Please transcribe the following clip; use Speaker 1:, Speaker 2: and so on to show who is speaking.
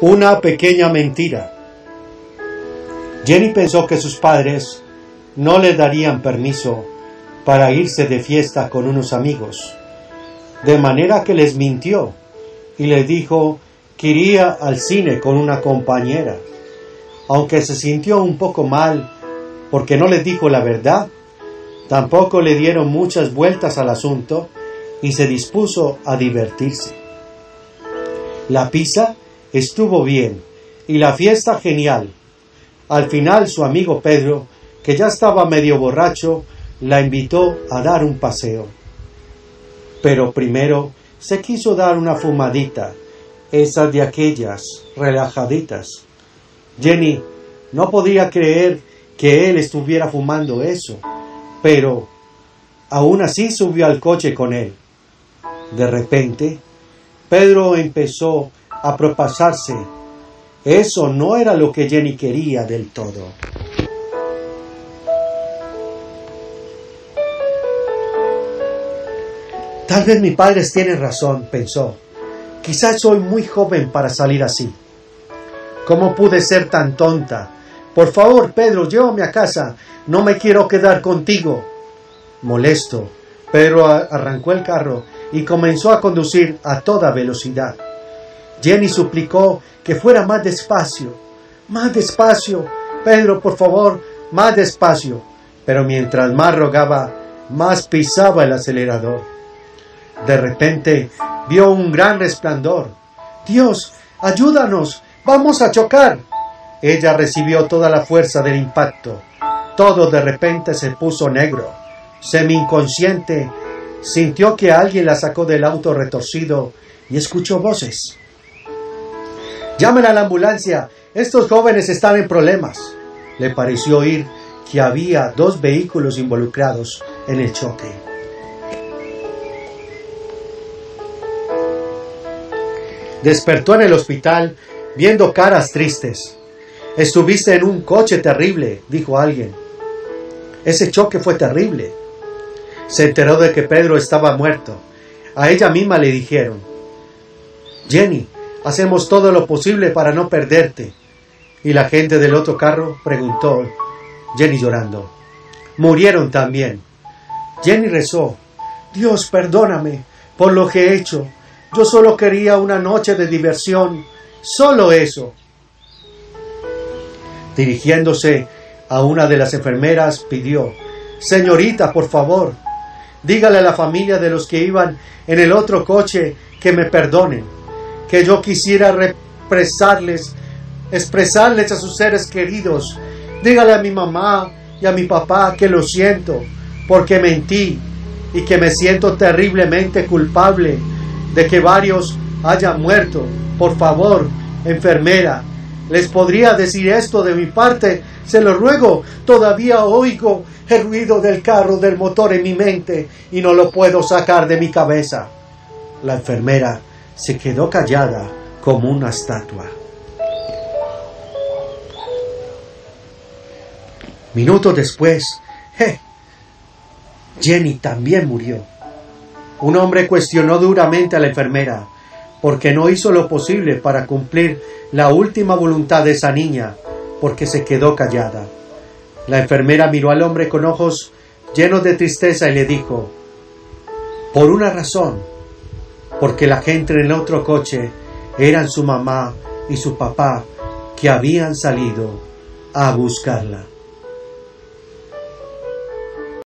Speaker 1: Una pequeña mentira. Jenny pensó que sus padres no le darían permiso para irse de fiesta con unos amigos, de manera que les mintió y le dijo que iría al cine con una compañera. Aunque se sintió un poco mal porque no les dijo la verdad, tampoco le dieron muchas vueltas al asunto y se dispuso a divertirse. La pizza estuvo bien y la fiesta genial. Al final su amigo Pedro, que ya estaba medio borracho, la invitó a dar un paseo. Pero primero se quiso dar una fumadita, esa de aquellas relajaditas. Jenny no podía creer que él estuviera fumando eso, pero aún así subió al coche con él. De repente, Pedro empezó a propasarse. Eso no era lo que Jenny quería del todo. Tal vez mis padres tienen razón, pensó. Quizás soy muy joven para salir así. ¿Cómo pude ser tan tonta? Por favor, Pedro, llévame a casa. No me quiero quedar contigo. Molesto, Pedro arrancó el carro y comenzó a conducir a toda velocidad. Jenny suplicó que fuera más despacio. Más despacio. Pedro, por favor, más despacio. Pero mientras más rogaba, más pisaba el acelerador. De repente vio un gran resplandor. Dios, ayúdanos. Vamos a chocar. Ella recibió toda la fuerza del impacto. Todo de repente se puso negro. Semi inconsciente, sintió que alguien la sacó del auto retorcido y escuchó voces. Llamen a la ambulancia. Estos jóvenes están en problemas. Le pareció oír que había dos vehículos involucrados en el choque. Despertó en el hospital viendo caras tristes. Estuviste en un coche terrible, dijo alguien. Ese choque fue terrible. Se enteró de que Pedro estaba muerto. A ella misma le dijeron, Jenny, Hacemos todo lo posible para no perderte. Y la gente del otro carro preguntó, Jenny llorando. Murieron también. Jenny rezó, Dios perdóname por lo que he hecho. Yo solo quería una noche de diversión, solo eso. Dirigiéndose a una de las enfermeras, pidió, Señorita, por favor, dígale a la familia de los que iban en el otro coche que me perdonen que yo quisiera represarles, expresarles a sus seres queridos. Dígale a mi mamá y a mi papá que lo siento porque mentí y que me siento terriblemente culpable de que varios hayan muerto. Por favor, enfermera, les podría decir esto de mi parte, se lo ruego, todavía oigo el ruido del carro del motor en mi mente y no lo puedo sacar de mi cabeza. La enfermera se quedó callada como una estatua. Minutos después, Jenny también murió. Un hombre cuestionó duramente a la enfermera porque no hizo lo posible para cumplir la última voluntad de esa niña, porque se quedó callada. La enfermera miró al hombre con ojos llenos de tristeza y le dijo, por una razón, porque la gente en el otro coche eran su mamá y su papá que habían salido a buscarla.